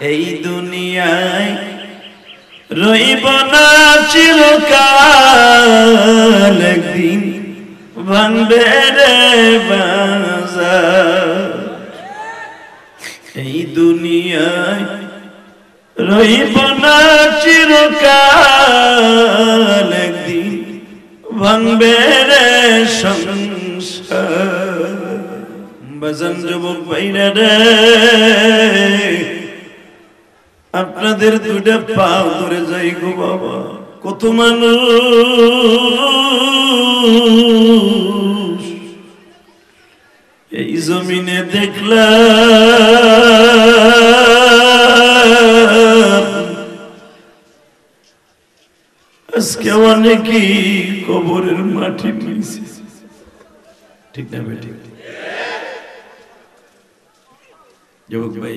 এই দুনিয়ায় রইব না চিরকাল, একদিন ভাঙবে রে এই দুনিয়ায় রইব না চিরকাল, একদিন ভাঙবে রে সংসার। বাজান যুবক ভাইরা রে। আপনাদের দুটা পা ধরে যাই গো বাবা। কত মানুষ। এই জমিনে দেখলাম আজকে অনেকেই কবরের মাটি নিয়েছে। ঠিক না ভাই ঠিক যুবক ভাই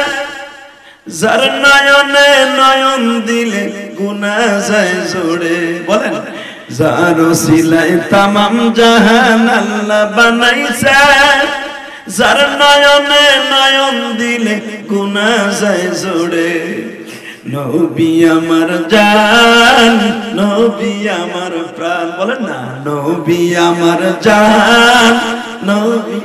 যার নয়নে নয়ন দিলে গুনা যায় জোড়ে বলেন। যার সিলাই তামাম জাহান আল্লাহ বানাইছে, যার নয়নে নয়ন দিলে গুনা যায় জোড়ে নবী আমার জান, নবী আমার প্রাণ, বলেন না। নবী আমার জান, নবী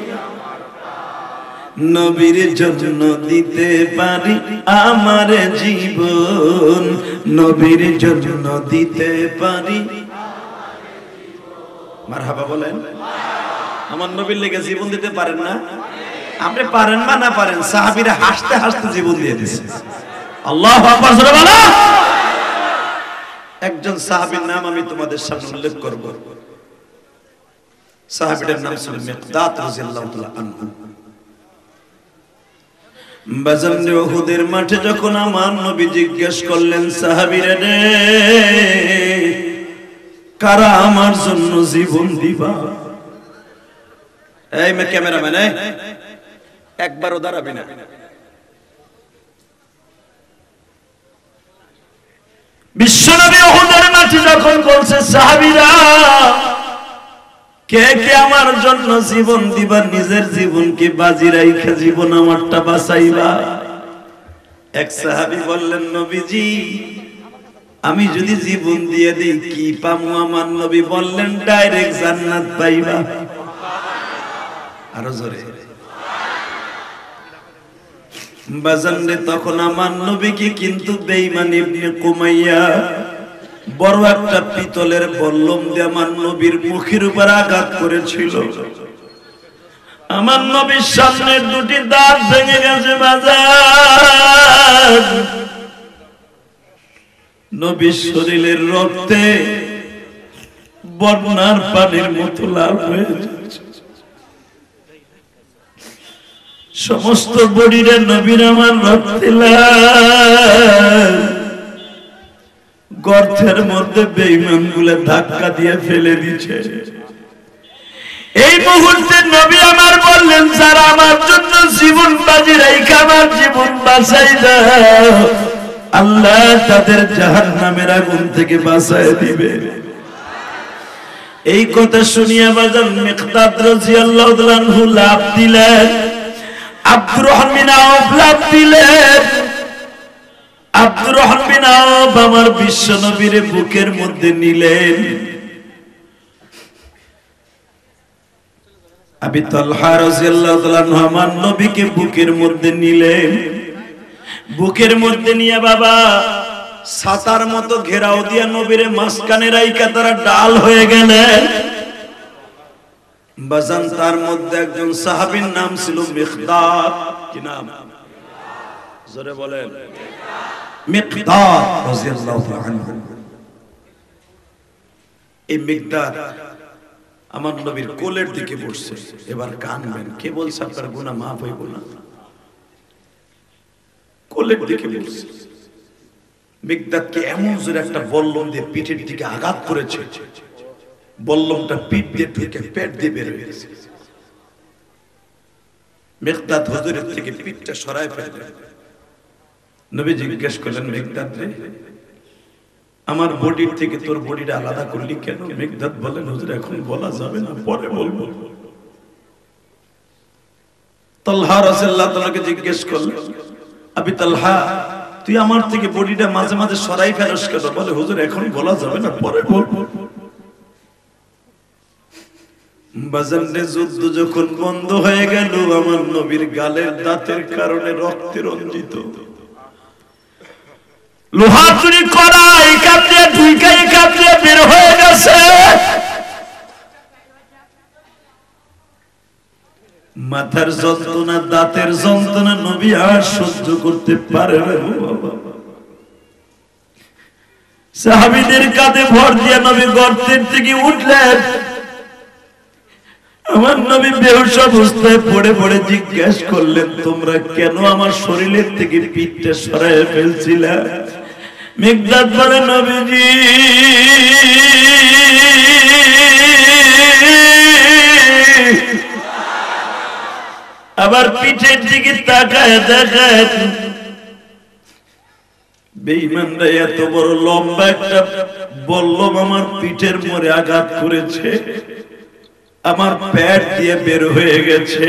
নবীর জন্য দিতে পারি আমার জীবন। নবীর জন্য দিতে পারি। মারহাবা বলেন। আমার নবীর লেগে জীবন দিতে পারেন না। আপনি পারেন বা না পারেন, সাহাবীরা হাসতে হাসতে জীবন দিয়ে দিছে। আল্লাহ একজন সাহাবীর নাম আমি তোমাদের সামনে উল্লেখ করব। সাহাবীটার নাম ছিল মিকদাদ রাদিয়াল্লাহু তাআলা আনহু। বাজান উহুদের মাঠে যখন আমার নবী জিজ্ঞেস করলেন, সাহাবীরা রে, কারা আমার জন্য জীবন দিবা? এই ক্যামেরাম্যান একবারও দাঁড়াবি না। বিশ্বনবী ওহুদের মাঠে যখন বলছে, সাহাবীরা কে কে আমার জন্য জীবন দিবা, নিজের জীবনকে বাজি রাইখা জীবন আমারটা বাঁচাইবা? এক সাহাবী বললেন, নবীজি, আমি যদি জীবন দিয়ে দিই, কি পামু আমার নবী বললেন, ডাইরেক্ট জান্নাত পাইবা। আরও জোরে। বাজানরে তখন আমার নবীকে কিন্তু বেঈমান ইবনে কুমাইয়া বড় একটা পিতলের বল্লম দিয়ে আমার নবীর মুখের উপর আঘাত করেছিল। আমার নবীর সামনের দুটি দাঁত ভেঙে গেছে বাজার। নবীর শরীরের রক্তে বন্যার পানির মতো লাল হয়ে সমস্ত বডিরে নবীর আমার রক্তে লাল। গর্তের মধ্যে বেইমানগুলা ধাক্কা দিয়ে ফেলে দিচ্ছে এই মুহূর্তে নবী আমার বললেন, যারা আমার জন্য জীবন বাজি রাইখা, আমার জীবন বাঁচাই দাও। আল্লাহ তাদের জাহান নামের আগুন থেকে বাঁচায় দিবে। এই কথা শুনিয়া বাজার মেকতাদ রাদিয়াল্লাহু তাআলা লাভ দিলেন, আব্দুর রহমান লাভ দিলেন। আব্দুর রহমান আমার বিশ্ব নবীর বুকের মধ্যে নিলেন। আবি তালহা রাদিয়াল্লাহু আমার নবীকে বুকের মধ্যে নিলেন। বুকের মধ্যে নিয়ে বাবা সাতার মতো ঘেরাও দিয়া নবীরে মাঝখানে রাইকা তারা ডাল হয়ে গেলেন। বাজান তার মধ্যে একজন সাহাবীর নাম ছিল মিকদাদ কি নাম? জোরে বলেন। মিকদাদকে এমন জোরে একটা বল্লম দিয়ে পিঠের দিকে আঘাত করেছে। বল্লমটা পিঠ দিয়ে ঢুকে পেট দিয়ে বের হয়ে গেছে। হুজুরের থেকে পিঠটা সরায় ফেললেন নবী জিজ্ঞেস করলেন মেঘদাদ রে আমার বডির থেকে তোর বডিটা আলাদা করলি কেন? মেঘদাদ বলেন হুজুর, এখন বলা যাবে না, পরে বলব। তালহা রাসূলুল্লাহ তাআলাকে জিজ্ঞেস করলেন, আবি তালহা, তুই আমার থেকে বডিটা মাঝে মাঝে সরাই ফেলস কেন? বলে, হুজুর, এখন বলা যাবে না, পরে বলব। বাজারে যুদ্ধ যখন বন্ধ হয়ে গেল, আমার নবীর গালের দাঁতের কারণে রক্তে রঞ্জিত। লোহা চুরি করা, এই কাপড়ে ঢুইকা, এই কাপড়ে বের হয়ে গেছে। মাথার যন্ত্রণা, দাঁতের যন্ত্রণা, নবী আর সহ্য করতে পারে সাহাবিদের কাঁধে ভর দিয়ে নবী গর্তের থেকে উঠলেন। আমার নবী বেহুশ অবস্থায় পড়ে পড়ে জিজ্ঞেস করলেন, তোমরা কেন আমার শরীরের থেকে পিঠটা সরাই ফেলছিলা? মেঘদাদ বলে, নবীজি, আবার পিঠের দিকে তাকায় দেখায় বেইমানরা এত বড় লম্বা একটা বল্লম আমার পিঠের মোড়ে আঘাত করেছে। আমার প্যাট দিয়ে বের হয়ে গেছে।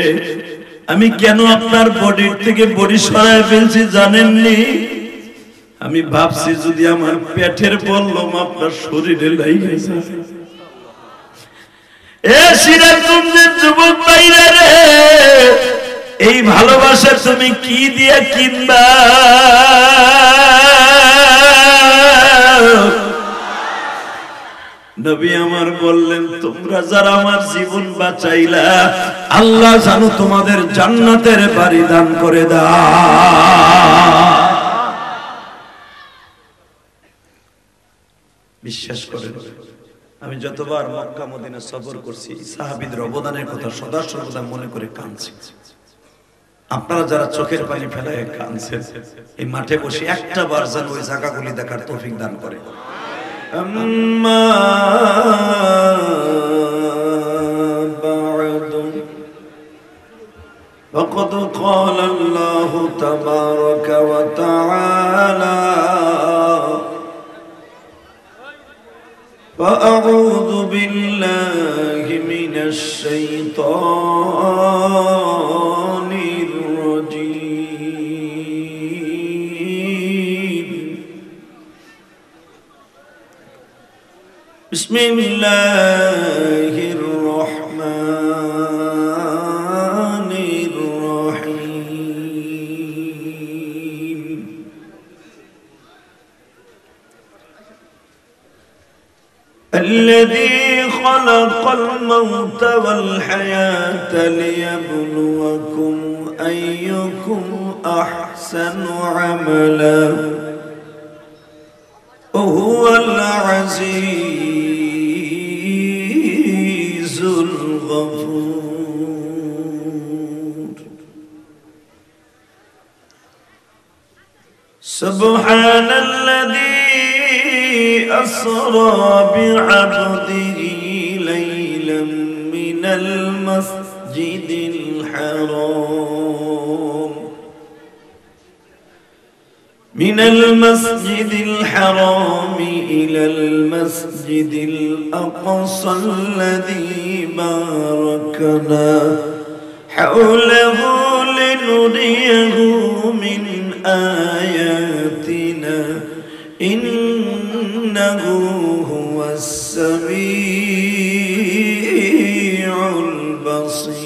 আমি কেন আপনার বডির থেকে বডি সরায় ফেলছি জানেননি? আমি ভাবছি যদি আমার পেটের বললাম আপনার শরীরে যুবক বাইরে রে, এই ভালোবাসা তুমি কি দিয়ে কিনবা? নবী আমার বললেন, তোমরা যারা আমার জীবন বাঁচাইলা, আল্লাহ জানো তোমাদের জান্নাতের বাড়ি দান করে দা বিশ্বাস করেন, আমি যতবার মক্কা, মদিনা সফর করছি, সাহাবিদের অবদানের কথা সদা সর্বদা মনে করে কাঁদছি। আপনারা যারা চোখের পানি ফেলায় কাঁদছেন, এই মাঠে বসে একটা বার যেন ওই জায়গাগুলি দেখার তৌফিক দান করে। أما بعد فقد قال الله تبارك وتعالى فأعوذ بالله من الشيطان بسم الله الرحمن الرحيم. الذي خلق الموت والحياة ليبلوكم أيكم أحسن عملا. وهو العزيز أسرى بعبده ليلا من المسجد الحرام. من المسجد الحرام إلى المسجد الأقصى الذي باركنا. حوله لنريه من آياتنا. إنه هو السميع البصير.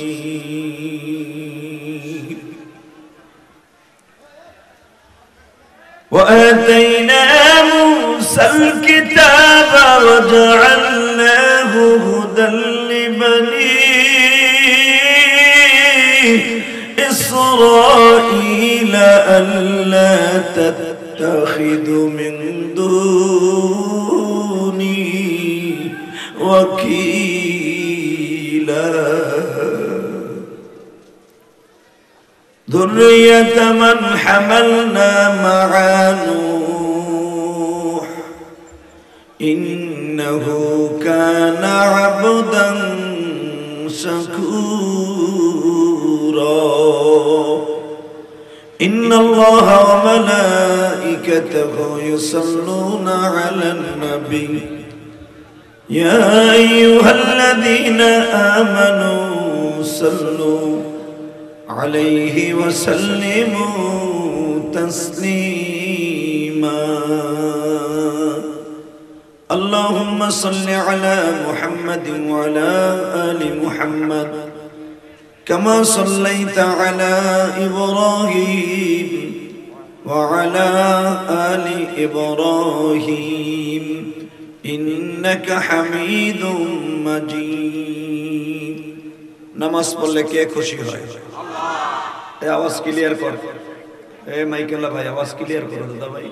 وآتينا موسى الكتاب وجعلناه هدى لبني إسرائيل ألا تتخذ من دوني وكيلا. ذرية من حملنا مع نوح إنه كان عبدا شكورا. إن الله وملائكته يصلون على النبي. يا أيها الذين آمنوا صلوا عليه وسلموا تسليما. اللهم صل على محمد وعلى آل محمد كما صليت على إبراهيم وعلى آل إبراهيم. ইন্নাক হামিদুম মাজিদ। নামাজ পড়লে কে খুশি হয়? আল্লাহ এই আওয়াজ ক্লিয়ার কর। এ মাইকেলা ভাই, আওয়াজ ক্লিয়ার কর দাদা ভাই।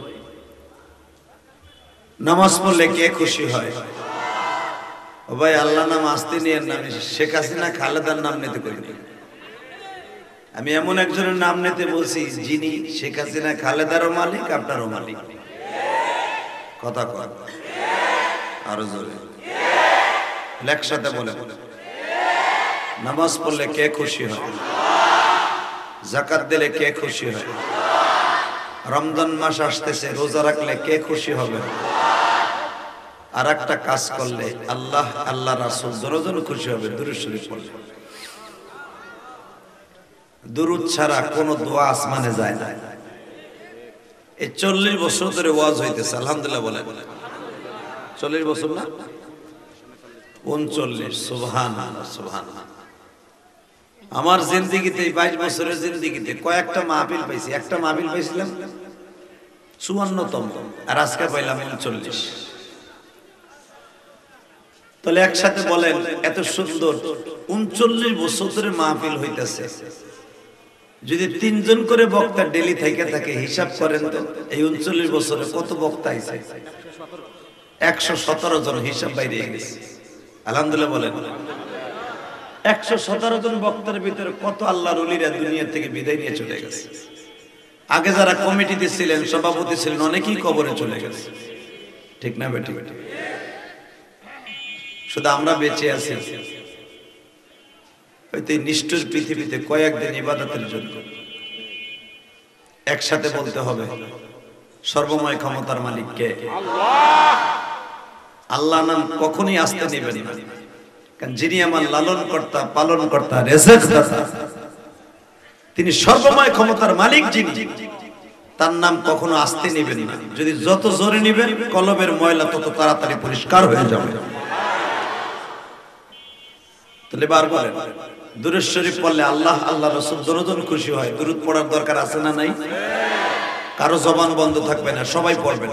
নামাজ পড়লে কে খুশি হয়? ও ভাই, আল্লাহ নাম আসতে নিয়ে নামে শেখ হাসিনা, খালেদার নাম নিতে করিনি আমি এমন একজনের নাম নিতে বলছি যিনি শেখ হাসিনা, খালেদারও মালিক, আপনারও মালিক। কথা কথা আরও জোরে। একসাথে বলে, নামাজ পড়লে কে খুশি হয়? জাকাত দিলে কে খুশি হয়? রমজান মাস আসতেছে, রোজা রাখলে কে খুশি হবে? আর একটা কাজ করলে আল্লাহ আল্লাহ রাসুল জনজন খুশি হবে, দুরুদ শরীফ পড়লে। দুরুদ ছাড়া কোন দোয়া আসমানে যায় না। এই চল্লিশ বছর ধরে ওয়াজ হইতেছে, আলহামদুলিল্লাহ বলে চল্লিশ বছর না? উনচল্লিশ সুবহান সুবহান আমার জিন্দিগিতে বাইশ বছরের জিন্দিগিতে কয়েকটা মাহফিল পাইছি। একটা মাহফিল পাইছিলাম চুয়ান্নতম, আর আজকে পাইলাম উনচল্লিশ। তাহলে একসাথে বলেন, এত সুন্দর, উনচল্লিশ বছর মাহফিল হইতেছে। যদি তিনজন করে বক্তা ডেলি থেকে থাকে হিসাব করেন তো, এই উনচল্লিশ বছরে কত বক্তা আইছে? একশো সতেরো জন হিসাব বাইরে গেছে। আলহামদুলিল্লাহ বলেন। একশো সতেরো জন বক্তার ভিতরে কত আল্লাহ রলিরা দুনিয়া থেকে বিদায় নিয়ে চলে গেছে। আগে যারা কমিটিতে ছিলেন, সভাপতি ছিলেন, অনেকেই কবরে চলে গেছে। ঠিক না বেটি? বেটি শুধু আমরা বেঁচে আছি। হয়তো নিষ্ঠুর পৃথিবীতে কয়েকদিন ইবাদতের জন্য। একসাথে বলতে হবে, সর্বময় ক্ষমতার মালিক কে আল্লাহ নাম কখনই আসতে নেবেন না। কারণ যিনি আমার লালন কর্তা পালন কর্তা তিনি সর্বময় ক্ষমতার মালিক যিনি, তার নাম কখনো আসতে নেবেন না। যদি যত জোরে নেবেন কলবের ময়লা তত তাড়াতাড়ি পরিষ্কার হয়ে যাবে। তাহলে বার বলেন, দুরুদ শরীফ পড়লে আল্লাহ আল্লাহ রসুল দরজন খুশি হয়। দুরুদ পড়ার দরকার আছে না নাই? কারও জবান বন্ধ থাকবে না, সবাই পড়বেন।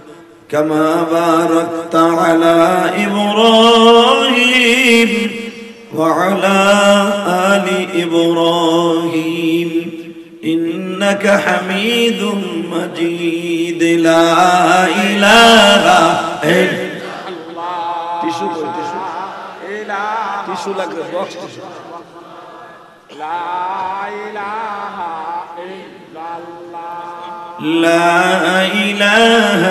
كما باركت على إبراهيم وعلى آل إبراهيم إنك حميد مجيد لا إله إلا টিস্যু কই টিস্যু টিস্যু লাগবে বক্স টিস্যু لا إله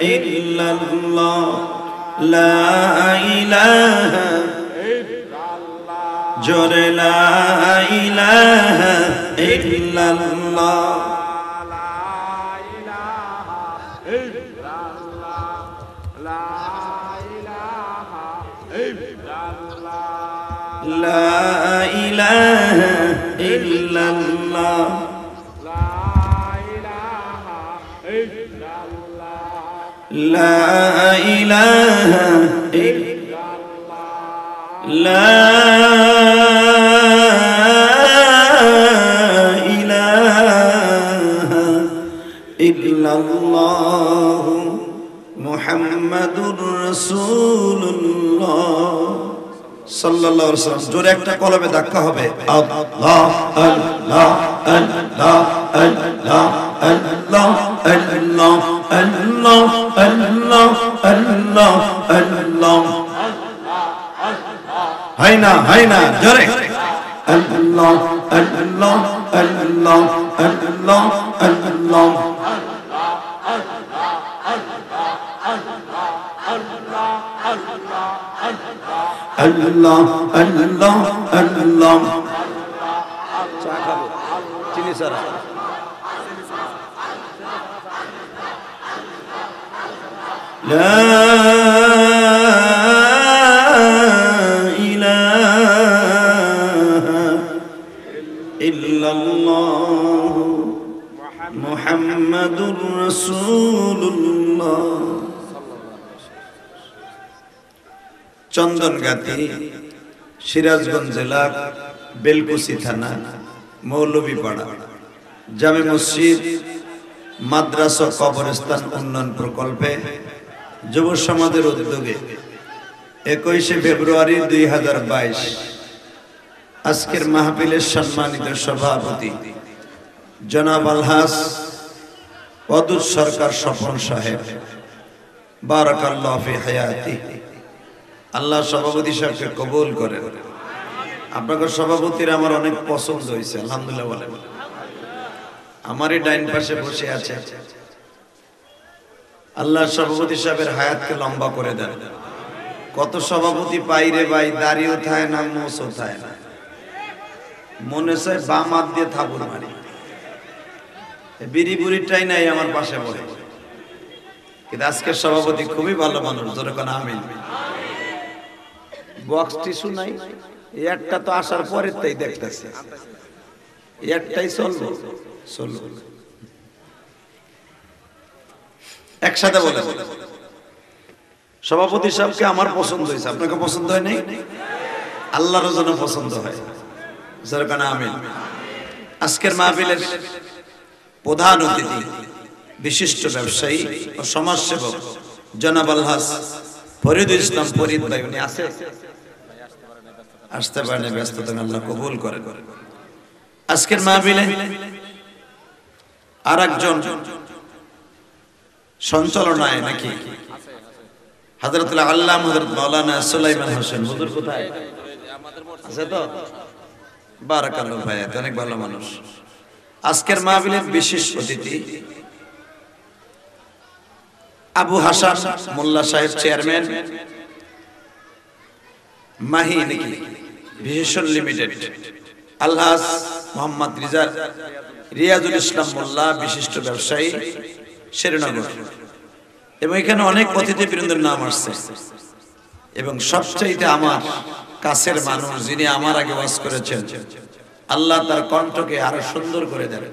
إلا الله لا إله جر لا إله إلا الله لا إله إله إلا لا إله ইল্লাল্লাহ মুহাম্মাদুর রাসূলুল্লাহ সাল্লাল্লাহু আলাইহি ওয়াসাল্লাম জোরে একটা কলমে ধাক্কা হবে আল্লাহ আল্লাহ আল্লাহ আল্লাহ আল্লাহ আল্লাহ আল্লাহ আল্লাহ আল্লাহ আল্লাহ হয় না হয় না জোরে আল্লাহ আল্লাহ আল্লাহ আল্লাহ আল্লাহ আল্লাহ আল্লাহ আল্লাহ চা খাব চিনি সারা মোহাম্মদুর রসুল্লাহ চন্দনগাতি সিরাজগঞ্জ জেলার বেলকুচি থানা মৌলভীপাড়া। জামে মসজিদ মাদ্রাসা কবরস্থান উন্নয়ন প্রকল্পে যুব সমাজের উদ্যোগে একুশে ফেব্রুয়ারি দুই হাজার বাইশ আজকের মাহফিলের সম্মানিত সভাপতি জনাব আলহাস অদুত সরকার স্বপন সাহেব। বারাকাল্লাহ ফি হায়াতি। আল্লাহ সভাপতি সাহেবকে কবুল করেন। আপনাকে সভাপতির আমার অনেক পছন্দ হয়েছে, আলহামদুলিল্লাহ বলেন। আমারই ডাইন পাশে বসে আছে। আল্লাহ সভাপতি সাহেবের হায়াতকে লম্বা করে দেন। কত সভাপতি পাইরে ভাই দাঁড়িয়েও থায় না মোসও থায় না। মনে চায় বাম হাত দিয়ে থাপুর মারি। বিড়ি বুড়িটাই নাই আমার পাশে বলে কিন্তু আজকের সভাপতি খুবই ভালো মানুষ ধরে কোন আমিন। বক্স টিস্যু নাই একটা তো আসার পরের তাই দেখতেছে একটাই চলবো চলবো। একসাথে বলে সভাপতি সাহেবকে আমার পছন্দ হয়েছে। আপনাকে পছন্দ হয় নাই? আল্লাহর জন্য পছন্দ হয়। যেরকম আমিন। আজকের মাহফিলের প্রধান অতিথি, বিশিষ্ট ব্যবসায়ী ও সমাজসেবক জনাব আলহাস ফরিদুল ইসলাম ফরিদ ভাই, উনি আছে? আসতে পারেন ব্যস্ততা আল্লাহ কবুল করে আজকের মাহফিলে আর একজন সঞ্চালনায় নাকি? হাজরতুল্লাহ আল্লাহ হযরত মাওলানা সুলাইমান হোসেন, হুজুর কোথায়? আছে তো? বারাকাল্লাহ ভাই অনেক ভালো মানুষ। আজকের মাহফিলের বিশেষ অতিথি আবু হাসান মোল্লা সাহেব, চেয়ারম্যান। মাহি নাকি? বিশেষণ লিমিটেড আল্লাহ মোহাম্মদ রিজার রিয়াজুল ইসলাম মোল্লা, বিশিষ্ট ব্যবসায়ী। শেরনগর এবং এখানে অনেক অতিথি বৃন্দের নাম আসছে। এবং সবচাইতে আমার কাছের মানুষ যিনি আমার আগে বাস করেছেন, আল্লাহ তার কণ্ঠকে আরও সুন্দর করে দেন।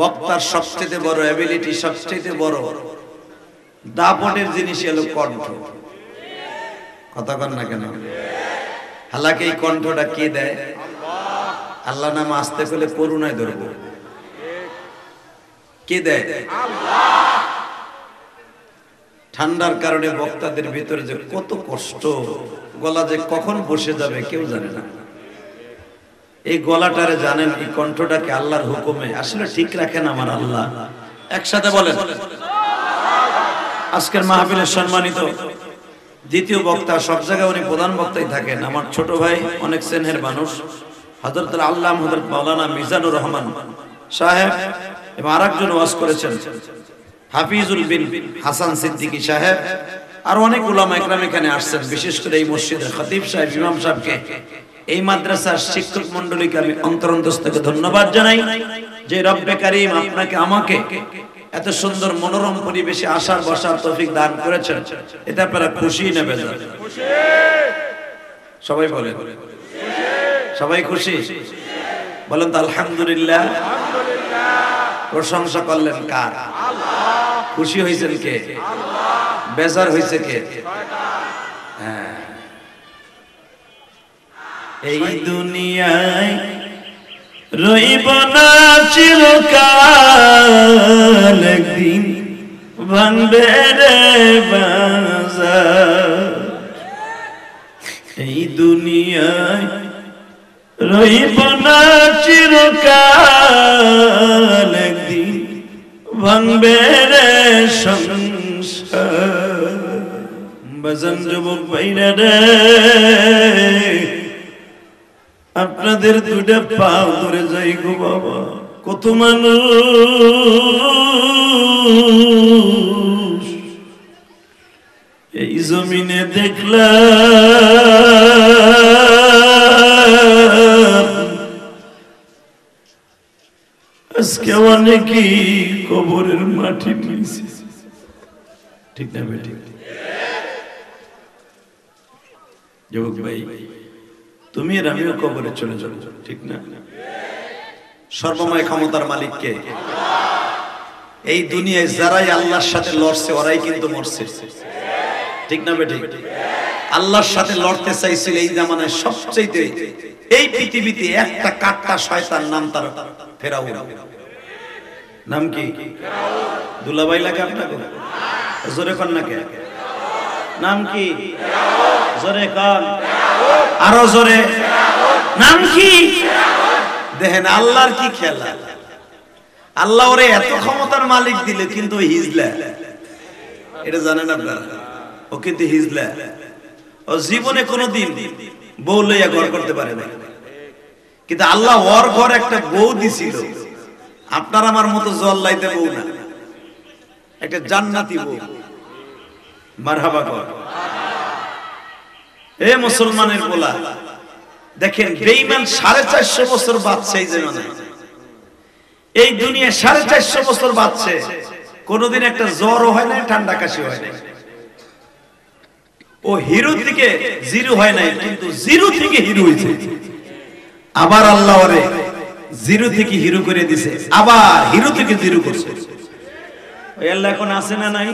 বক্তার সবচেয়ে বড় অ্যাবিলিটি সবচেয়ে বড় দাপনের জিনিস এলো কণ্ঠ। কথা কন না কেন? হালাকে এই কণ্ঠটা কে দেয়? আল্লাহ নাম আসতে পেলে করুণায় ধরবো। কে দেয়? ঠান্ডার কারণে বক্তাদের ভিতরে যে কত কষ্ট, গলা যে কখন বসে যাবে কেউ জানে না। এই গলাটারে জানেন, এই কণ্ঠটাকে আল্লাহর হুকুমে, আসলে ঠিক রাখেন আমার আল্লাহ। একসাথে বলেন, আজকের মাহফিলের সম্মানিত দ্বিতীয় বক্তা, সব জায়গায় উনি প্রধান বক্তাই থাকেন। আমার ছোট ভাই অনেক স্নেহের মানুষ হজরত আল্লাহ হজরত মাওলানা মিজানুর রহমান সাহেব। এবং আর একজন ওয়াজ করেছেন হাফিজুল বিন হাসান সিদ্দিকী সাহেব। আর অনেক উলামা একরাম এখানে আসছেন, বিশেষ করে এই মসজিদের খতিব সাহেব, ইমাম সাহেবকে। এই মাদ্রাসার শিক্ষক মন্ডলীকে আমি অন্তরন্তস থেকে ধন্যবাদ জানাই যে রব্বে কারিম আপনাকে, আমাকে এত সুন্দর মনোরম পরিবেশে আসার, বসার তৌফিক দান করেছেন। এটা আপনারা খুশি নেবে সবাই বলেন। সবাই খুশি? বলেন তো আলহামদুলিল্লাহ। প্রশংসা করলেন কার? খুশি হয়েছেন কে? বেজার হয়েছে কে? এই দুনিয়ায় রইব না চিরকাল, একদিন ভাঙবে রে এই দুনিয়ায় রইব না চিরকাল ভাঙবে রে সংসার। যুবক ভাইরা রে, আপনাদের দুটা পাও ধরে যাই গো বাবা। কত মানুষ এই জমিনে দেখলাম আজকে অনেকেই কবরের মাটি নিয়েছে। ঠিক না ঠিক? যুবক ভাই, তুমি আর আমিও কবরে চলে যাব, ঠিক না? সর্বময় ক্ষমতার মালিককে। এই দুনিয়ায় যারাই আল্লাহর সাথে লড়ছে, ওরাই কিন্তু মরছে। ঠিক না বেটি আল্লাহর সাথে লড়তে চাইছিল এই জামানায় সবচেয়ে এই পৃথিবীতে একটা কাটটা শয়তান নাম তার ফেরাও নাম কি? দুলাবাই লাগে আপনাকে? জোরে কন না কে নাম কি? জোরে কন। আরও জোরে। নাম কি? দেখেন, আল্লাহর কি খেলা? আল্লাহ ওরে এত ক্ষমতার মালিক দিলে কিন্তু হিজলা। এটা জানেন আপনারা? ও কিন্তু হিজলা। ও জীবনে কোনোদিন বউ লইয়া ঘর করতে পারে না কিন্তু আল্লাহ ওর ঘর একটা বউ দিছিল। আপনার আমার মতো জল লাইতে বউ না। একটা জান্নাতি বউ। মারহাবা কর। এ মুসলমানের বলা দেখেন বেইমান সাড়ে চারশো বছর বাচ্চা এই জামানায়। এই দুনিয়া সাড়ে চারশো বছর বাঁচছে। কোনোদিন একটা জ্বরও হয় না ঠান্ডা কাশি হয় না। ও হিরো থেকে জিরো হয় নাই, কিন্তু জিরো থেকে হিরো হয়েছে। আবার আল্লাহ ওরে জিরো থেকে হিরো করে দিছে, আবার হিরো থেকে জিরো করছে। ওই আল্লাহ এখন আছে না নাই?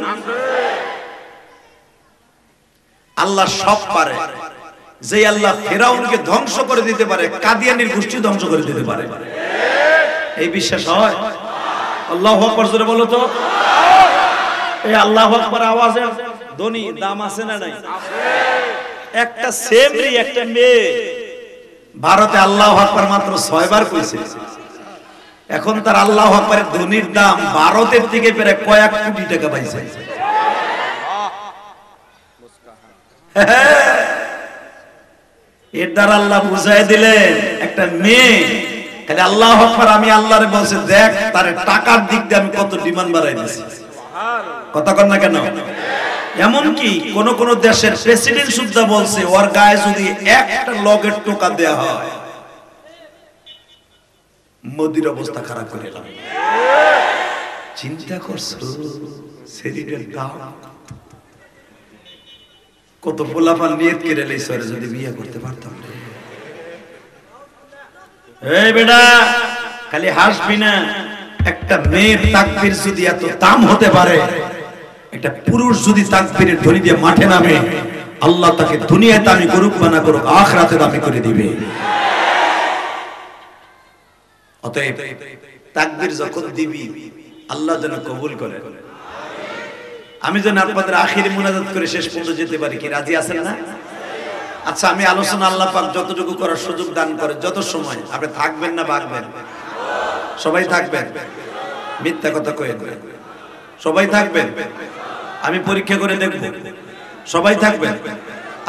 আল্লাহ সব পারে। যে আল্লাহ ফেরাউনকে ধ্বংস করে দিতে পারে, কাদিয়ানির গোষ্ঠী ধ্বংস করে দিতে পারে। এই বিশ্বাস হয়? আল্লাহ আকবার জোরে বলো তো। এই আল্লাহ আকবার আওয়াজে ধ্বনি দাম আছে না নাই? একটা সেমরি একটা মেয়ে। ভারতে আল্লাহ আকবার মাত্র ছয়বার কইছে। এখন তার আল্লাহ আকবারের ধ্বনির দাম ভারতের থেকে প্রায় কয়েক কোটি টাকা পাইছে। এর দ্বারা আল্লাহ বুঝাই দিলেন একটা মেয়ে খালি আল্লাহ আকবার আমি আল্লাহরে বলছে দেখ তার টাকার দিক দিয়ে আমি কত ডিমান্ড বাড়াই দিছি। কথা কর না কেন? এমনকি কোন কোন দেশের প্রেসিডেন্ট সুদ্ধা বলছে, ওর গায়ে যদি একটা লগের টোকা দেয়া হয়, মোদির অবস্থা খারাপ করে এলাম চিন্তা করছ? শরীরের দাম কত পোলাপান নিয়ত করে লইছে ওরে, যদি বিয়ে করতে পারতাম এই বেটা, খালি হাসবি না। একটা মেয়ের তাকবীর যদি এত দাম হতে পারে একটা পুরুষ যদি তাকবীরের ধ্বনি দিয়ে মাঠে নামে, আল্লাহ তাকে দুনিয়ায় দামি করুক বা না করুক, আখরাতে দামি করে দিবে। অতএব তাকবীর যখন দিবি, আল্লাহ যেন কবুল করে। আমি যেন আপনাদের আখিরি মুনাজাত করে শেষ পর্যন্ত যেতে পারি কি? রাজি আছেন না? আচ্ছা আমি আলোচনা আল্লাহ পাক যতটুকু করার সুযোগ দান করে, যত সময়। আপনি থাকবেন না ভাগবেন সবাই থাকবেন? মিথ্যা কথা কয়ে সবাই থাকবেন? আমি পরীক্ষা করে দেখব। সবাই থাকবেন।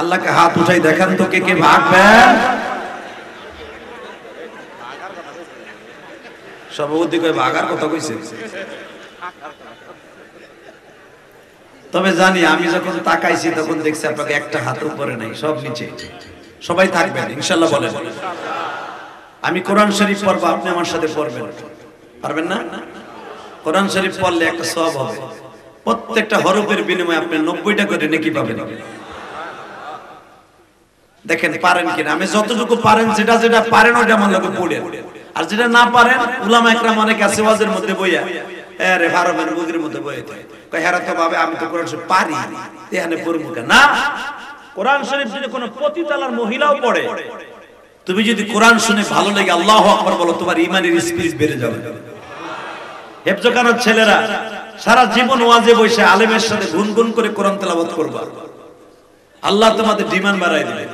আল্লাহকে হাত উঠাই দেখান তো কে কে ভাগবেন। সভাপতি কয়ে, ভাগার কথা কইছে? তবে জানি, আমি যখন তাকাইছি তখন দেখছি আপনাকে একটা হাত উপরে নাই, সব নিচে। সবাই থাকবেন ইনশাল্লাহ বলেন। আমি কোরআন শরীফ পড়ব, আপনি আমার সাথে পড়বেন। পারবেন না? কোরআন শরীফ পড়লে একটা সব হবে। প্রত্যেকটা হরফের বিনিময়ে আপনি নব্বইটা করে নেকি পাবেন। দেখেন, পারেন কিনা? আমি যতটুকু পারেন, যেটা যেটা পারেন, ওটা আমার লোকে পড়েন। আর যেটা না পারেন, উলামা একরাম অনেক আছে ওয়াজের মধ্যে বইয়া মধ্যে কয়, হেরা তো ভাবে, আমি তো কোরআন শরীফ পারি না। কোরআন শরীফ যদি কোনো পতিতালার মহিলাও পড়ে, তুমি যদি কোরআন শুনে ভালো লেগে আল্লাহ আকবার বলো, তোমার ইমানের স্পিরিট বেড়ে যাবে। হেফজখানার ছেলেরা সারা জীবন ওয়াজে বসে আলেমের সাথে গুনগুন করে কোরআন তেলাওয়াত করবা আল্লাহ তোমাদের ডিমান্ড বাড়াই দিবে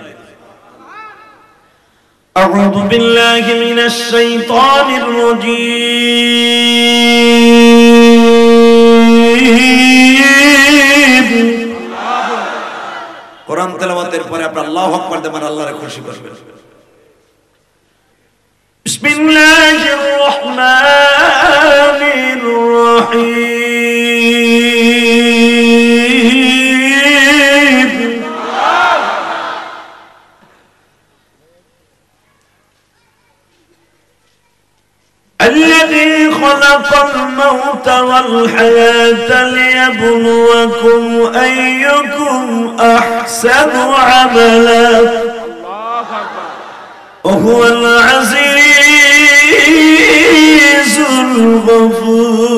أعوذ بالله من الشيطان الرجيم কোরআন তেলাওয়াতের পরে আপনি আল্লাহ আকবার দেবেন আল্লাহরে খুশি করবেন بسم الله الرحمن الرحيم خلق الموت والحياة ليبلوكم أيكم أحسن عملا. وهو العزيز الغفور.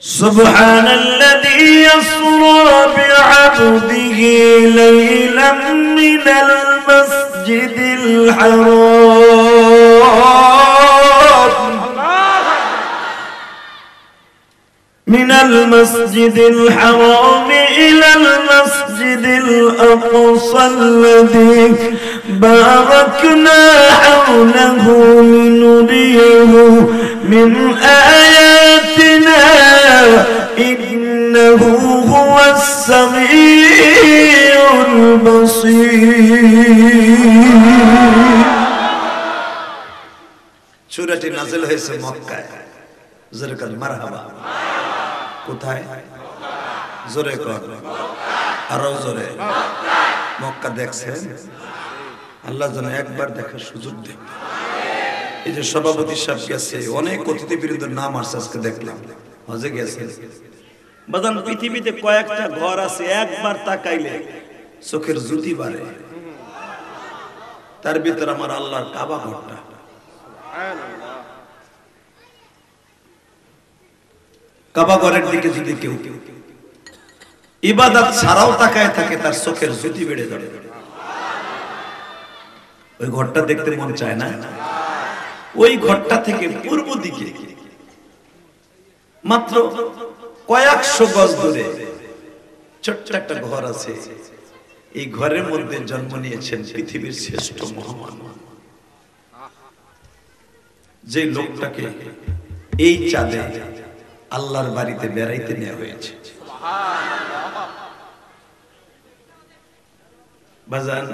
سبحان الذي يسرى بعبده ليلا من المسجد الحرام من المسجد الحرام إلى المسجد الأقصى الذي باركنا حوله لنريه من آياتنا. إنه هو السميع البصير সূরাটি নাযিল হয়েছে মক্কায় জোরে কর মারহাবা কোথায় জোরে কর আরো জোরে মক্কা দেখছেন আল্লাহ যেন একবার দেখার সুযোগ দেন এই যে সভাপতি সাহেব গেছে অনেক অতিথি বৃন্দর নাম আসছে আজকে দেখলাম হজে গেছে বাজান পৃথিবীতে কয়েকটা ঘর আছে, একবার তাকাইলে চোখের জুতি বাড়ে। তার ভিতর আমার আল্লাহর কাবা ঘরটা। কাবা ঘরের দিকে যদি কেউ ইবাদত ছাড়াও তাকায় থাকে, তার চোখের জ্যোতি বেড়ে যাবে ওই ঘরটা দেখতে মন চায় না? ওই ঘরটা থেকে পূর্ব দিকে মাত্র কয়েকশো গজ দূরে ছোট্ট একটা ঘর আছে। এই ঘরের মধ্যে জন্ম নিয়েছেন পৃথিবীর শ্রেষ্ঠ মহামান যে লোকটাকে এই চাঁদে আল্লাহর বাড়িতে বেড়াইতে নেওয়া হয়েছে। বাজান,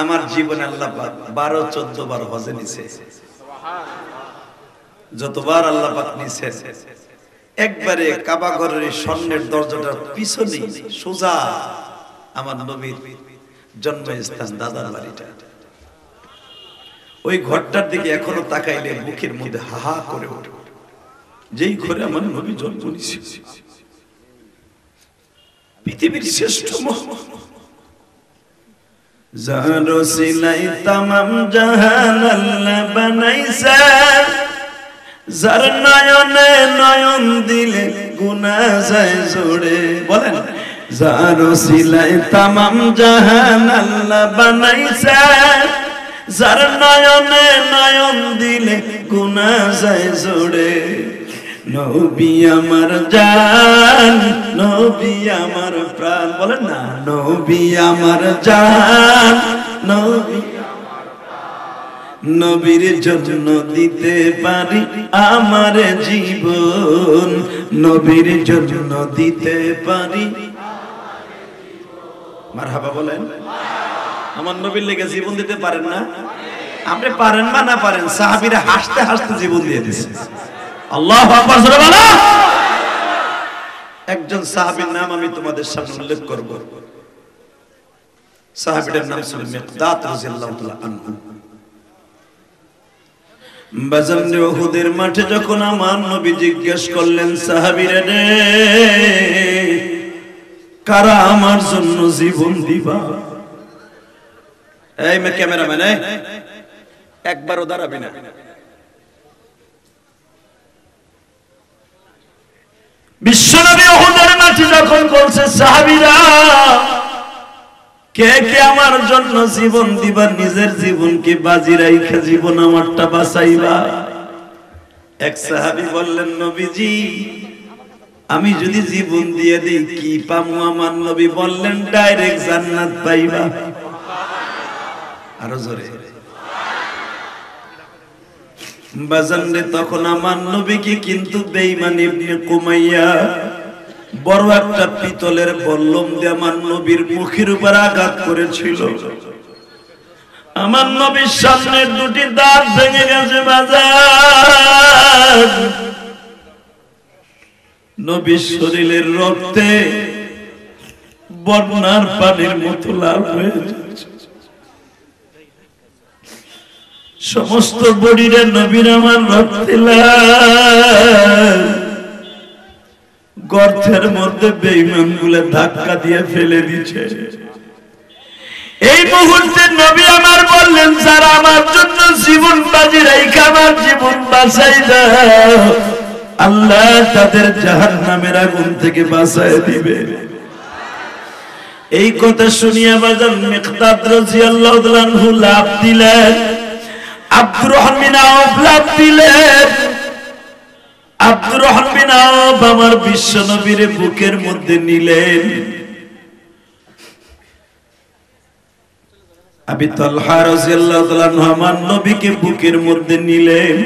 আমার জীবনে আল্লাহ বারো, চোদ্দ বার হজে নিছে। যতবার আল্লাহ নিছে একবারে কাবা ঘরের স্বর্ণের দরজাটার পিছনে সোজা আমার নবীর জন্মস্থান, দাদার বাড়িটা। ওই ঘরটার দিকে এখনও তাকাইলে মুখের মধ্যে হাহা করে ওঠে। যেই ঘরে আমার নবী জন্ম নিছে পৃথিবীর শ্রেষ্ঠ যারো সিলাই তামাম জাহান বানাইছে যার নয়নে নয়ন দিলে গুনা যায় জোড়ে বলেন। যারো সিলাই তামাম জাহান আল্লাহ বানাইছে, যার নয়নে নয়ন দিলে গুনা যায় জোড়ে নবী আমার জান, নবী আমার প্রাণ, বলেন না। নবী আমার জান, নবী নবীর জন্য দিতে পারি আমার জীবন। নবীর জন্য দিতে পারি। মারহাবা বলেন। আমার নবীর লেগে জীবন দিতে পারেন না। আপনি পারেন বা না পারেন, সাহাবীরা হাসতে হাসতে জীবন দিয়ে দিছে। আল্লাহ একজন সাহাবীর নাম আমি তোমাদের সামনে উল্লেখ করব। সাহাবীটার নাম ছিল মিকদাদ রাদিয়াল্লাহু তাআলা আনহু। বাজান রে উহুদের মাঠে যখন আমার নবী জিজ্ঞেস করলেন, সাহাবীরা রে, কারা আমার জন্য জীবন দিবা? এই মে ক্যামেরাম্যান একবারও দাঁড়াবি না। বিশ্বনবী ওহুদের মাটি যখন বলছে, সাহাবীরা কে কে আমার জন্য জীবন দিবা, নিজের জীবনকে বাজি রাইখা জীবন আমারটা বাঁচাইবা? এক সাহাবী বললেন, নবীজি, আমি যদি জীবন দিয়ে দিই, কি পামু আমার নবী বললেন, ডাইরেক্ট জান্নাত পাইবা। আরও জোরে। বাজানরে তখন আমার নবীকে কিন্তু বেঈমান ইবনে কুমাইয়া বড় একটা পিতলের বল্লম দিয়ে আমার নবীর মুখের উপর আঘাত করেছিল। আমার নবীর সামনের দুটি দাঁত ভেঙে গেছে বাজার। নবীর শরীরের রক্তে বন্যার পানির মতো লাল হয়ে যাচ্ছে। সমস্ত বডিরে নবীর আমার রক্তে লাল। গর্তের মধ্যে বেইমানগুলো ধাক্কা দিয়ে ফেলে দিচ্ছে এই মুহূর্তে নবী আমার বললেন, যারা আমার জন্য জীবন বাজি রেখে আমার জীবন বাঁচাই দাও। আল্লাহ তাদের জাহান নামের আগুন থেকে বাঁচায় দিবে। এই কথা শুনিয়া বাজার মেকদাদ রাদিয়াল্লাহু আনহু লাভ দিলেন, আব্দুর রহমান লাভ দিলেন। আব্দুর রহমান আমার বিশ্ব নবীর বুকের মধ্যে নিলেন। আবি রাদিয়াল্লাহু তাআলা আমার নবীকে বুকের মধ্যে নিলেন।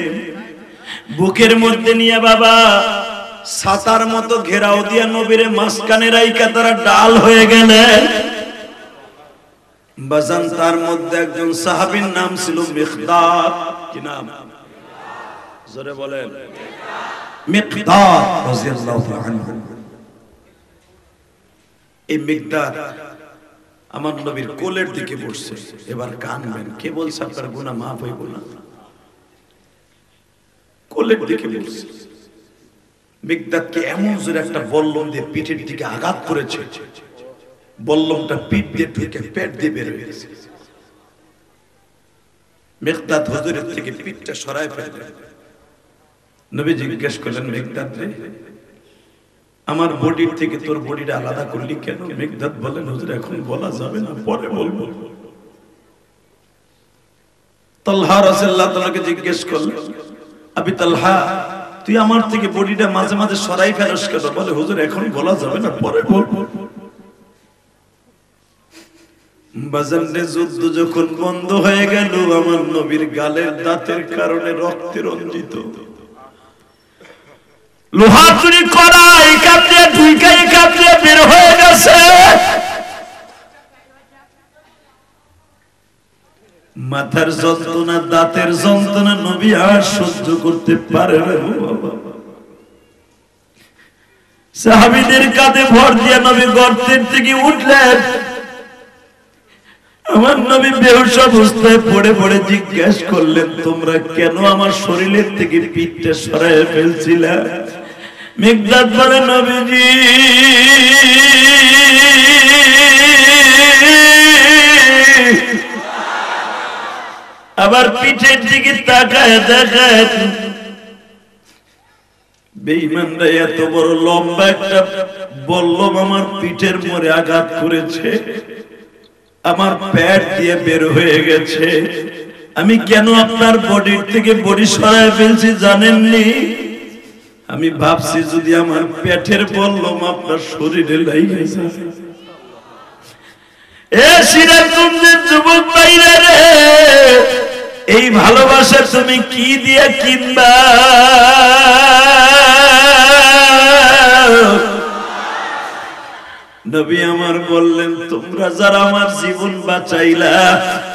বুকের মধ্যে নিয়ে বাবা সাতার মতো ঘেরাও দিয়া নবীরে মাঝখানে রাইকা তারা ডাল হয়ে গেলেন। বাজান তার মধ্যে একজন সাহাবীর নাম ছিল মিকদাদ কি নাম? জোরে বলেন। মিকদাদ রাদিয়াল্লাহু আনহু। এই মিকদাদ আমার নবীর কোলের দিকে বসছে। এবার কানবেন। কে বলছে আপনার গুনাহ মাফ হইব না? কোলের দিকে বসছে। মিকদাদকে এমন জোরে একটা বল্লম দিয়ে পিঠের দিকে আঘাত করেছে। বল্লমটা পিঠ দিয়ে ঢুকে পেট দিয়ে বের হয়ে গেছে। মেঘদাদ হুজুরের থেকে পিঠটা সরায় ফেললেন। নবী জিজ্ঞেস করলেন মেঘদাদ আমার বডির থেকে তোর বডিটা আলাদা করলি কেন? মেঘদাদ বলেন হুজুর, এখন বলা যাবে না, পরে বলব। জিজ্ঞেস আবি তুই আমার থেকে বডিটা মাঝে মাঝে সরাই কেন? বলে, হুজুর, এখন বলা যাবে না, পরে বলব। বাজারে যুদ্ধ যখন বন্ধ হয়ে গেল, আমার নবীর গালের দাঁতের কারণে রক্তে রঞ্জিত। লোহা চুরি করা, এই কাপড়ে ঢুইকা কাপড়ে বের হয়ে গেছে। মাথার যন্ত্রণা, দাঁতের যন্ত্রণা, নবী আর সহ্য করতে পারে সাহাবিদের কাঁধে ভর দিয়ে নবী গর্তের থেকে উঠলেন। আমার নবী বেহুশ অবস্থায় পড়ে পড়ে জিজ্ঞেস করলেন, তোমরা কেন আমার শরীরের থেকে পিঠটা সরাই ফেলছিলা? মেঘদাদ বলে নবীজি। আবার পিঠের দিকে তাকায় দেখায় বেইমানরা এত বড় লম্বা একটা বল্লম আমার পিঠের মোড়ে আঘাত করেছে। আমার প্যাট দিয়ে বের হয়ে গেছে। আমি কেন আপনার বডির থেকে বডি সরায় ফেলছি জানেননি? আমি ভাবছি যদি আমার পেটের বললাম আপনার শরীরে যুবক বাইরে রে, এই ভালোবাসা তুমি কি দিয়ে কিনবা? নবী আমার বললেন, তোমরা যারা আমার জীবন বাঁচাইলা,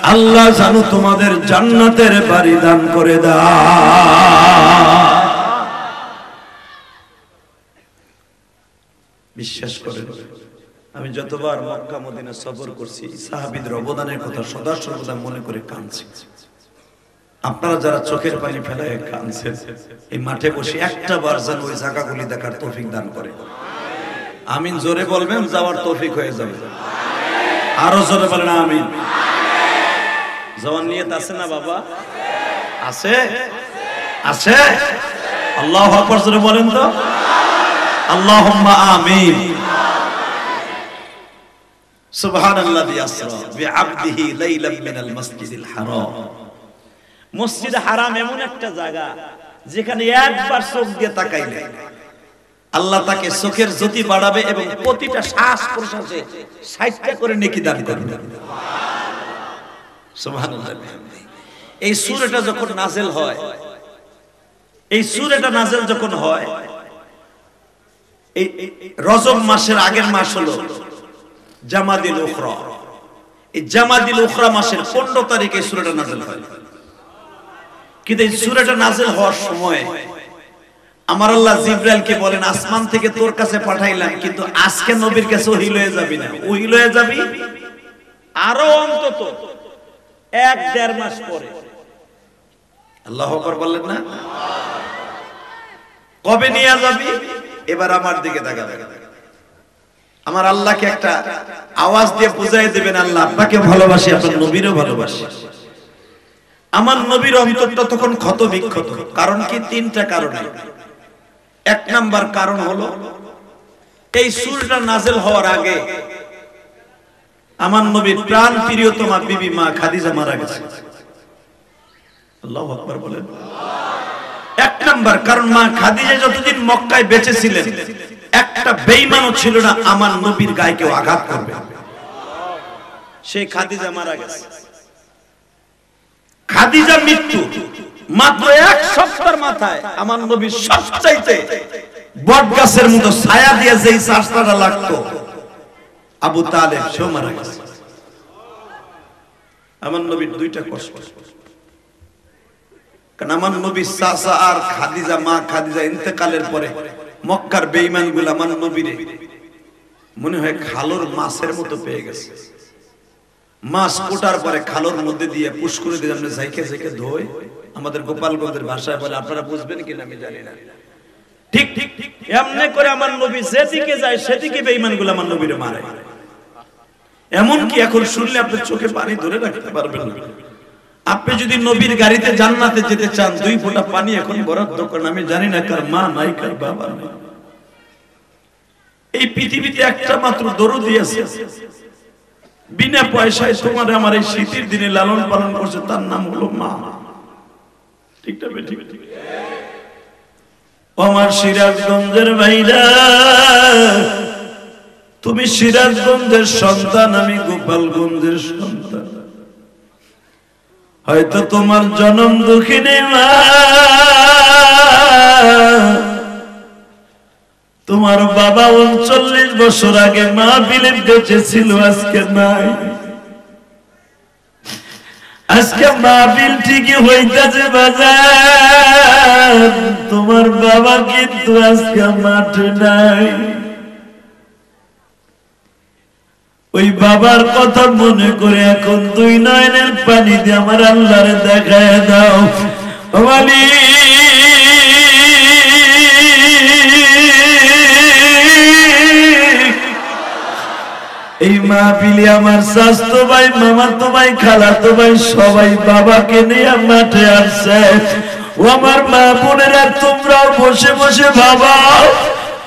আল্লাহ জানো তোমাদের জান্নাতের বাড়ি দান করে দা বিশ্বাস করেন। আমি যতবার মক্কা, মদিনা সফর করছি, সাহাবিদের অবদানের কথা সদা সর্বদা মনে করে কাঁদছি। আপনারা যারা চোখের পানি ফেলায় কাঁদছেন, এই মাঠে বসে একটা বার যেন ওই জায়গাগুলি দেখার তৌফিক দান করে। আমিন, জোরে বলবেন, যাওয়ার তৌফিক হয়ে যাবে। আরও জোরে বলেন, আমিন। যাওয়ার নিয়ত আছে না বাবা? আছে? আছে? আল্লাহ আকবার, জোরে বলেন তো। আল্লাহুম্মা আমিন। সুবহানাল্লাযী আসরা বিআবদিহি লাইলাম মিনাল মাসজিদিল হারাম। মসজিদ হারাম এমন একটা জায়গা যেখানে একবার চোখ দিয়ে তাকাইলে আল্লাহ তাকে চোখের জ্যোতি বাড়াবে এবং প্রতিটা শ্বাস প্রশ্বাসে ষাটটা করে নেকি দান করবে। এই সূরাটা যখন নাজেল হয়, এই সূরাটা নাজেল যখন হয় রজব মাসের আগের মাস হলো জামাদিল উখরা। এই জামাদিল উখরা মাসের 15 তারিখে সূরাটা নাজেল হয়। কিন্তু এই সূরাটা নাজেল হওয়ার সময় আমার আল্লাহ জিব্রাইলকে বলেন, আসমান থেকে তোর কাছে পাঠাইলাম, কিন্তু আজকে নবীর কাছে ওহি লয়ে যাবি না। ওহি লয়ে যাবি? আরও অন্তত এক দেড় মাস পরে। আল্লাহ আকবার বললেন না? কবে নিয়ে যাবি? এবার আমার দিকে তাকাবে আমার আল্লাহকে একটা আওয়াজ দিয়ে বুঝাই দেবেন, আল্লাহ আপনাকে ভালোবাসি, আপনার নবীরও ভালোবাসি। আমার নবীর অন্তরটা তখন ক্ষত বিক্ষত কারণ কি? তিনটা কারণে। এক নাম্বার কারণ হলো, এই সুরটা নাজেল হওয়ার আগে আমার নবীর প্রাণ প্রিয়তমা বিবি মা খাদিজা মারা গেছে। আল্লাহু আকবার বলেন। এক নাম্বার, কারণ মা খাদিজা যতদিন মক্কায় বেঁচে ছিলেন একটা বেঈমানও ছিল না, আমার নবীর গায়ে কেউ আঘাত করবে। সেই খাদিজা মারা গেছে। খাদিজা মৃত্যু মাত্র এক সপ্তাহের মাথায় আমার নবী সবচাইতে বট গাছের মতো ছায়া দিয়ে যেই চাষটা লাগতো, আবু তালেব সেও মারা গেছে। আমার নবীর দুইটা কষ্ট। কারণ আমার নবী আর খাদিজা, মা খাদিজা ইন্তেকালের পরে মক্কার আমার মনে হয় খালোর মাছের মতো পেয়ে গেছে। মাছ কোটার পরে খালোর মধ্যে দিয়ে পুষ্করে দিয়ে আমরা ঝাইকে ঝাইকে ধোয় আমাদের গোপালগঞ্জের ভাষায় বলে, আপনারা বুঝবেন কিনা আমি জানি না। ঠিক ঠিক ঠিক, এমনি করে আমার নবী যেদিকে যায়, সেদিকে বেঈমানগুলো আমার নবীরে মারে। এমনকি এখন শুনলে আপনার চোখে পানি ধরে রাখতে পারবেন না। আপনি যদি নবীর গাড়িতে জান্নাতে যেতে চান, দুই ফোঁটা পানি এখন বরাদ্দ করেন, আমি জানি না কার মা নাই, কার বাবা নাই। এই পৃথিবীতে একটা মাত্র দরদি আছে। বিনা পয়সায় তোমার আমার এই শীতের দিনে লালন পালন করছে, তার নাম হলো মা। ঠিক না ঠিক আমার সিরাজগঞ্জের ভাইরা, তুমি সিরাজগঞ্জের সন্তান, আমি গোপালগঞ্জের সন্তান। হয়তো তোমার জন্ম দুঃখিনী মা তোমার বাবা উনচল্লিশ বছর আগে মা বিলেন বেঁচে ছিল আজকে নাই। আজকে মা বিল ঠিকই হইতেছে বাজার। তোমার বাবা কিন্তু আজকে মাঠে নাই। ওই বাবার কথা মনে করে এখন দুই নয়নের পানি দিয়ে আমার আল্লাহরে দেখায় দাও। মালি এই মাহফিলে আমার স্বাস্থ্য ভাই মামা তো ভাই খালা তো ভাই সবাই বাবাকে নিয়ে মাঠে আসছে। ও আমার মা বোনেরা, তোমরাও বসে বসে বাবা।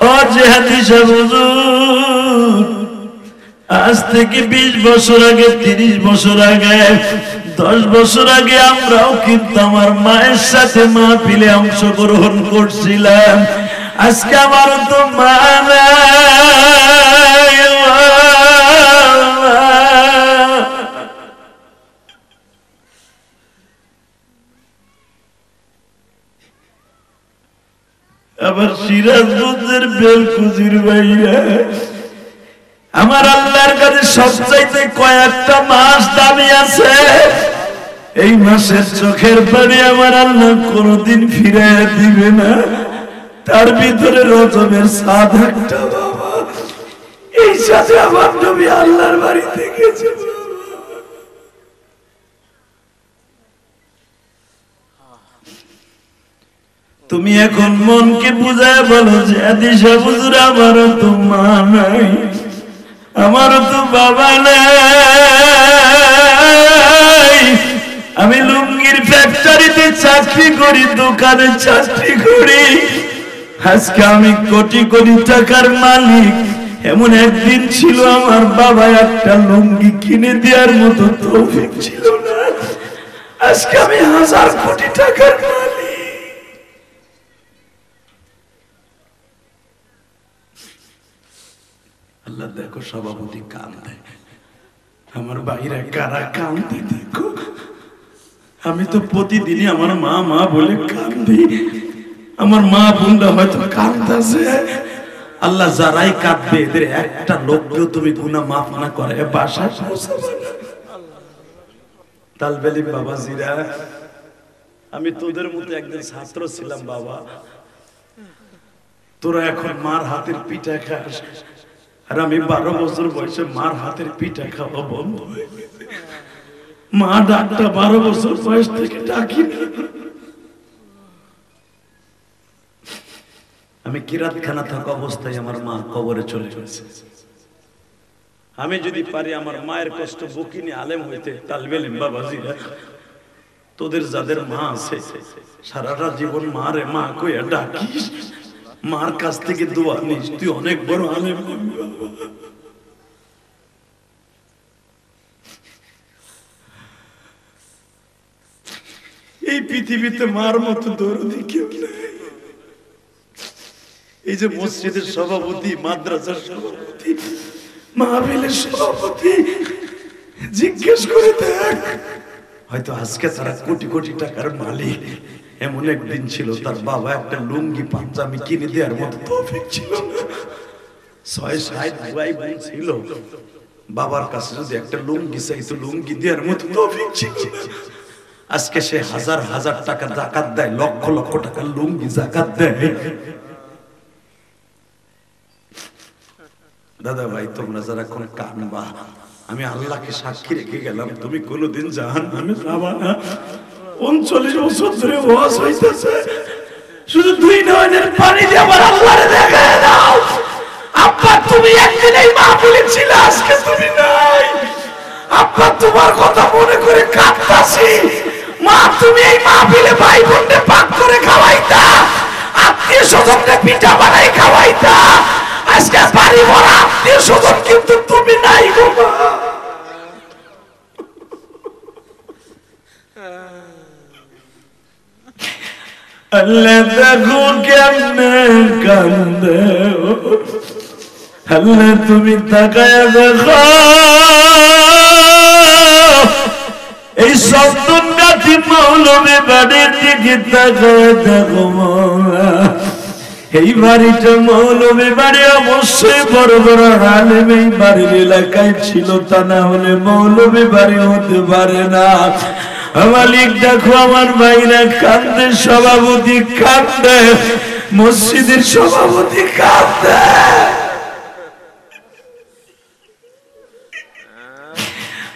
ও জেহাদি হুজুর। আজ থেকে বিশ বছর আগে, তিরিশ বছর আগে, দশ বছর আগে আমরাও কিন্তু আমার মায়ের সাথে মাহফিলে অংশগ্রহণ করছিলাম আজকে আমার তো মা মা। আবার সিরাজগঞ্জের বেলকুজির বাইরে আমার আল্লাহর কাছে সবচাইতে কয়েকটা মাস দামি আছে। এই মাসের চোখের পানি আমার আল্লাহ কোনদিন ফিরে দিবে না। তার ভিতরে রজবের সাদ একটা আমার তুমি এখন মনকে বুঝায় বলো যে দিশা বুঝুর আমারও তো মা নাই। আমারও তো বাবা নাই। আমি লুঙ্গির ফ্যাক্টরিতে চাকরি করি, দোকানে চাকরি করি। আজকে আমি কোটি কোটি টাকার মালিক। এমন একদিন ছিল আমার বাবা একটা লুঙ্গি কিনে দেওয়ার মতো তৌফিক ছিল না। আজকে আমি হাজার কোটি টাকার মালিক। সভাপতি কান্দে আমার বাইরে কারা কান্দে দেখো। আমি তো প্রতিদিনই আমার মা মা বলে কান্দি আমার মা বোনরা হয়তো কান্দাছে আল্লাহ যারাই কাঁদবে, এদের একটা লোককেও তুমি গুনা মাফ না করে বাসা তালবেলি বাবা জিরা আমি তোদের মতো একজন ছাত্র ছিলাম বাবা। তোরা এখন মার হাতের পিঠা খাস। আর আমি বারো বছর বয়সে মার হাতের পিঠা খাওয়া বন্ধ হয়ে মা ডাকটা বারো বছর বয়স থেকে ডাকি আমি কিরাতখানা থাকা অবস্থায় আমার মা কবরে চলে গেছে। আমি যদি পারি আমার মায়ের কষ্ট বকিনি আলেম হইতে তালবেলিম বাবাজিরা তোদের যাদের মা আছে, সারাটা জীবন মা রে মা কইয়া ডাকিস। মার কাছ থেকে দোয়া নিস, তুই অনেক বড় আলেম। এই পৃথিবীতে মার মতো দৌড়ি কেউ এই যে মসজিদের সভাপতি, মাদ্রাসার সভাপতি মাহবিলের সভাপতি, জিজ্ঞেস করে দেখ। হয়তো আজকে তারা কোটি কোটি টাকার মালিক। এমন একদিন ছিল তার বাবা একটা লুঙ্গি পাঞ্জাবি কিনে দেওয়ার মতো তৌফিক ছিল। ছয় ষাট ভাই বোন ছিল। বাবার কাছে যদি একটা লুঙ্গি চাইতো লুঙ্গি দেওয়ার মতো তৌফিক ছিল। আজকে সে হাজার হাজার টাকা জাকাত দেয় লক্ষ লক্ষ টাকা লুঙ্গি জাকাত দেয়। দাদা ভাই তোমরা যারা কোন কানবা আমি আল্লাহকে সাক্ষী রেখে গেলাম তুমি কোনোদিন জাহান আমি যাবা না। উনচল্লিশ বছর ধরে ওয়াজ হইতেছে। শুধু দুই নয়নের পানি দিয়ে আমার তুমি একদিন এই মাহফিলে ছিলে, আজকে তুমি নাই। আব্বা, তোমার কথা মনে করে কাঁদতাছি। মা, তুমি এই মাহফিলে ভাই বোনকে পাক করে খাওয়াইতা। আত্মীয় স্বজনকে পিঠা বানাই খাওয়াইতা। আজকে বাড়ি ভরা আত্মীয় স্বজন কিন্তু তুমি নাই গো তুমি তাকায় দেখো। এই সন্তুন মৌলমে বাড়ির দিকে তাকায় দেখো এই বাড়িটা বাড়ি অবশ্যই বড় বড় আলেম এই বাড়ির এলাকায় ছিল, তা না হলে মৌলমী বাড়ি হতে পারে না। মালিক, দেখো আমার ভাইরা কান্দে সভাপতি কান্দে মসজিদের সভাপতি কান্দে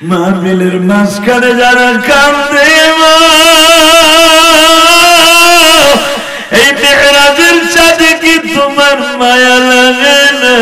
মাহবিলের মাঝখানে যারা কান্দে এই মেহরাজের সাথে কি তোমার মায়া লাগে না?